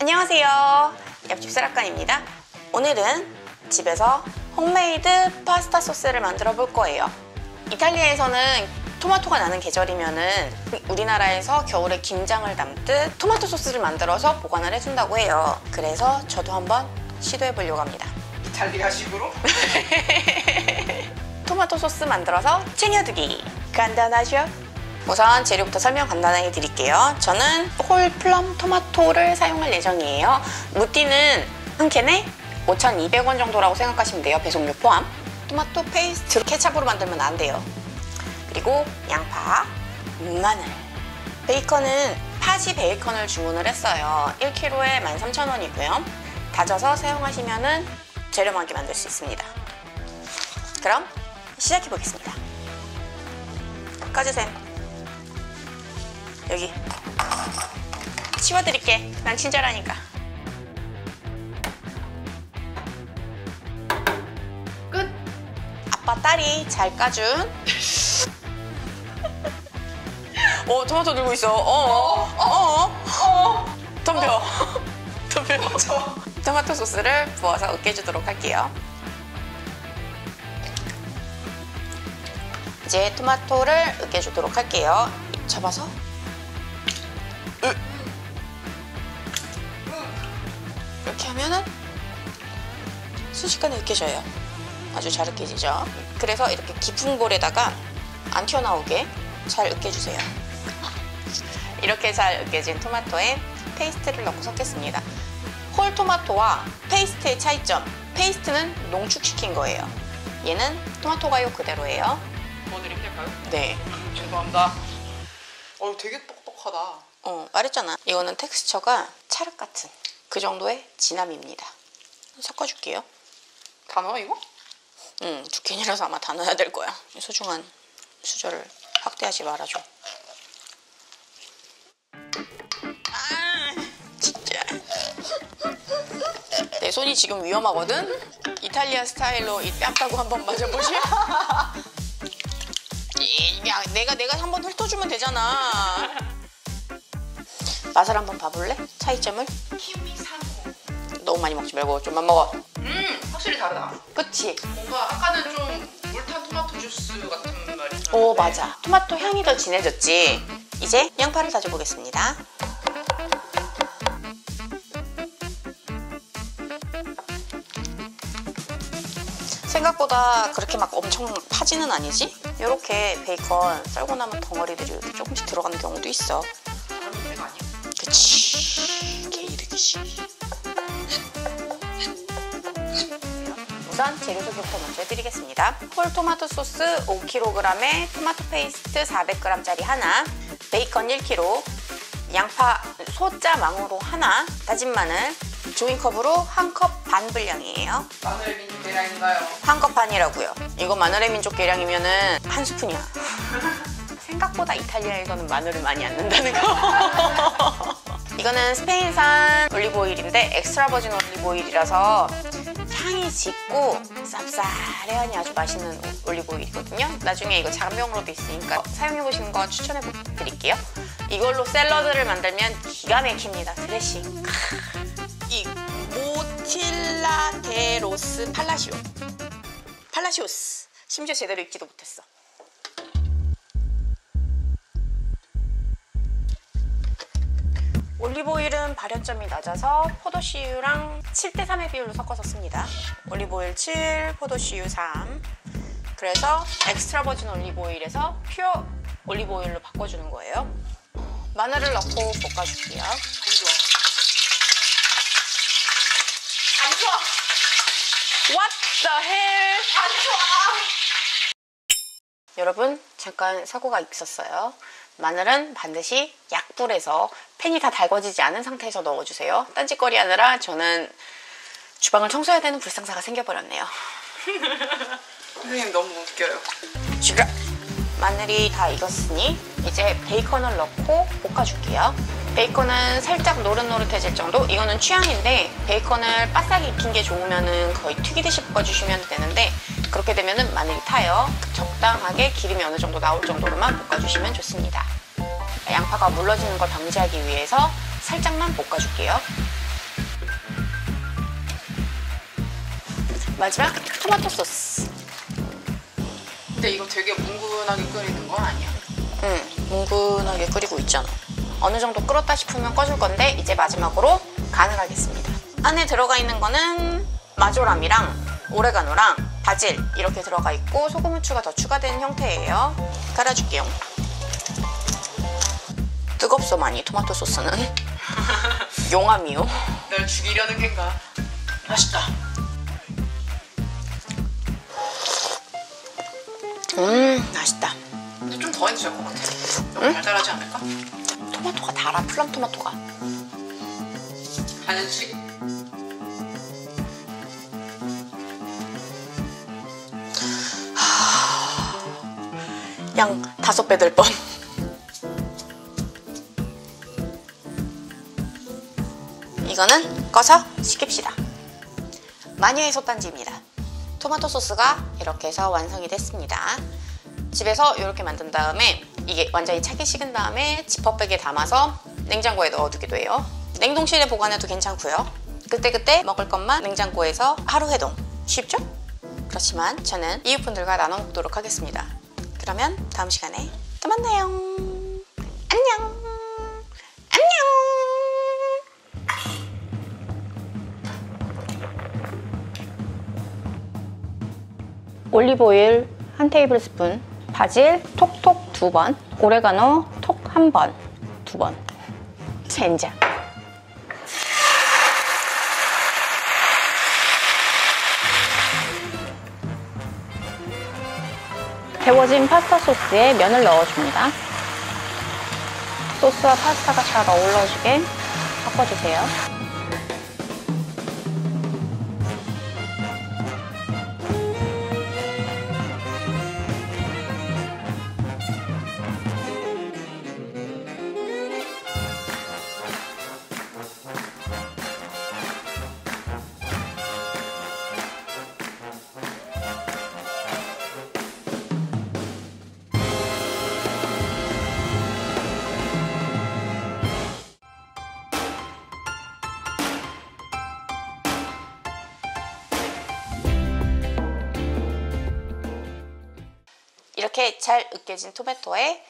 안녕하세요. 옆집 수락관입니다. 오늘은 집에서 홈메이드 파스타 소스를 만들어 볼 거예요. 이탈리아에서는 토마토가 나는 계절이면 은 우리나라에서 겨울에 김장을 담듯 토마토 소스를 만들어서 보관을 해준다고 해요. 그래서 저도 한번 시도해 보려고 합니다. 이탈리아식으로? 토마토 소스 만들어서 쟁여두기 간단하죠? 우선 재료부터 설명 간단하게 드릴게요. 저는 whole plum 토마토를 사용할 예정이에요. 무띠는 한 캔에 5,200원 정도라고 생각하시면 돼요. 배송료 포함. 토마토 페이스트 케찹으로 만들면 안 돼요. 그리고 양파, 마늘, 베이컨은 파지 베이컨을 주문을 했어요. 1kg에 13,000원이고요. 다져서 사용하시면 저렴하게 만들 수 있습니다. 그럼 시작해 보겠습니다. 꺼주세요. 여기 치워드릴게. 난 친절하니까. 끝! 아빠 딸이 잘 까준. 어 토마토 들고 있어. 어, 어, 어, 어. 덤벼. 덤벼. 저 토마토 소스를 부어서 으깨주도록 할게요. 이제 토마토를 으깨주도록 할게요. 접어서. 이렇게 하면은 순식간에 으깨져요. 아주 잘 으깨지죠. 그래서 이렇게 깊은 볼에다가 안 튀어나오게 잘 으깨주세요. 이렇게 잘 으깨진 토마토에 페이스트를 넣고 섞겠습니다. whole 토마토와 페이스트의 차이점. 페이스트는 농축시킨 거예요. 얘는 토마토 가요 그대로예요. 될까요? 네. 죄송합니다. 어 되게 똑똑하다. 어, 말했잖아. 이거는 텍스처가 찰흙 같은 그 정도의 진함입니다. 섞어줄게요. 다 넣어 이거? 응, 두 캔이라서 아마 다 넣어야 될 거야. 소중한 수저를 확대하지 말아줘. 아, 진짜. 내 손이 지금 위험하거든? 이탈리아 스타일로 이 뺨따구 한번 맞아보실? 이, 야, 내가, 내가 한번 훑어주면 되잖아. 맛을 한번 봐볼래? 차이점을? 키위 상호. 너무 많이 먹지 말고 좀만 먹어. 음 확실히 다르다. 그치? 뭔가 아까는 좀 물탄 토마토 주스 같은 말이 오 맞아 토마토 향이 더 진해졌지 이제 양파를 다져보겠습니다 생각보다 그렇게 막 엄청 파지는 아니지? 이렇게 베이컨 썰고 남은 덩어리들이 이렇게 조금씩 들어가는 경우도 있어. 그치 개이득이지 우선 재료 소개부터 먼저 해드리겠습니다. whole 토마토 소스 5kg에 토마토 페이스트 400g짜리 하나 베이컨 1kg 양파 소자 망으로 하나 다진 마늘 종이컵으로 한 컵 반 분량이에요. 마늘 민족 계량인가요? 한 컵 반이라고요. 이거 마늘의 민족 계량이면 은 한 스푼이야. 생각보다 이탈리아에서는 마늘을 많이 안 넣는다는 거 이거는 스페인산 올리브오일인데 extra virgin 올리브오일이라서 향이 짙고 쌉싸래하니 아주 맛있는 올리브오일이거든요. 나중에 이거 잔병으로도 있으니까 사용해보시는 거 추천해 드릴게요. 이걸로 샐러드를 만들면 기가 막힙니다. 드레싱. 이 모틸라 데 로스 팔라시오. 팔라시오스. 심지어 제대로 읽지도 못했어 올리브오일은 발연점이 낮아서 포도씨유랑 7대3의 비율로 섞어서 씁니다. 올리브오일 7, 포도씨유 3. 그래서 엑스트라 버진 올리브오일에서 퓨어 올리브오일로 바꿔주는 거예요. 마늘을 넣고 볶아줄게요. 안 좋아. 안 좋아. What the hell? 안 좋아. 여러분 잠깐 사고가 있었어요. 마늘은 반드시 약불에서 팬이 다 달궈지지 않은 상태에서 넣어주세요. 딴짓거리 하느라 저는 주방을 청소해야 되는 불상사가 생겨버렸네요. 선생님 너무 웃겨요. 지금 마늘이 다 익었으니 이제 베이컨을 넣고 볶아줄게요. 베이컨은 살짝 노릇노릇해질 정도? 이거는 취향인데 베이컨을 바싹 익힌 게 좋으면 거의 튀기듯이 볶아주시면 되는데 그렇게 되면 마늘이 타요. 적당하게 기름이 어느 정도 나올 정도로만 볶아주시면 좋습니다. 양파가 물러지는 걸 방지하기 위해서 살짝만 볶아줄게요. 마지막 토마토 소스. 근데 이거 되게 뭉근하게 끓이는 건 아니야? 응, 뭉근하게 끓이고 있잖아. 어느 정도 끓었다 싶으면 꺼줄 건데 이제 마지막으로 간을 하겠습니다. 안에 들어가 있는 거는 마조람이랑 오레가노랑 바질 이렇게 들어가 있고 소금 후추가 더 추가된 형태예요. 깔아줄게요. 뜨겁소 많이 토마토 소스는 용암이요. 널 죽이려는 겐가. 맛있다. 음 맛있다. 근데 좀 더 해도 될 것 같아. 너무 달달하지 않을까? 토마토가 달아 플럼 토마토가. 간식. 양 다섯 배 될 뻔. 이거는 꺼서 식힙시다. 마녀의 솥단지입니다. 토마토 소스가 이렇게 해서 완성이 됐습니다. 집에서 이렇게 만든 다음에 이게 완전히 차게 식은 다음에 지퍼백에 담아서 냉장고에 넣어두기도 해요. 냉동실에 보관해도 괜찮고요. 그때그때 먹을 것만 냉장고에서 하루 해동. 쉽죠? 그렇지만 저는 이웃분들과 나눠 먹도록 하겠습니다. 그러면 다음 시간에 또 만나요. 안녕. 안녕. 올리브오일 한 테이블 스푼, 바질 톡톡 두 번, 오레가노 톡 한 번, 두 번, 젠장. 데워진 파스타 소스에 면을 넣어줍니다. 소스와 파스타가 잘 어우러지게 섞어주세요. 이렇게 잘 으깨진 토마토에